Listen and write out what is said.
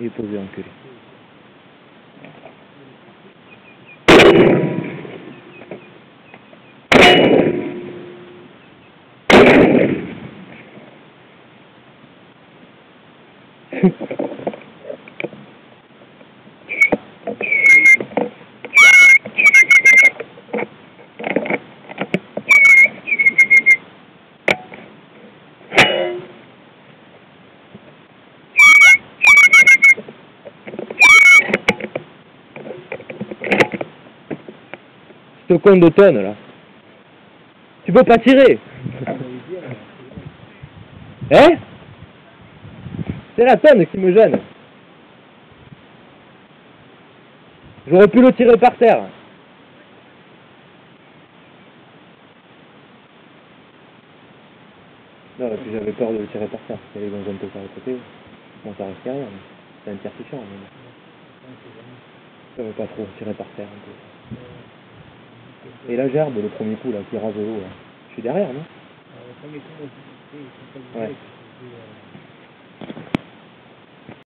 Il est posé enculé. Ce con de tonne là. Tu peux pas tirer. Hein C'est la tonne qui me gêne. J'aurais pu le tirer par terre. Non, j'avais peur de le tirer par terre. Il avait dans un peu par le côté. Bon, ça reste rien. C'est un tir. J'avais pas trop tiré par terre. un peu. Et la gerbe, le premier coup là, qui rase l'eau. Je suis derrière, non? Euh, Ouais.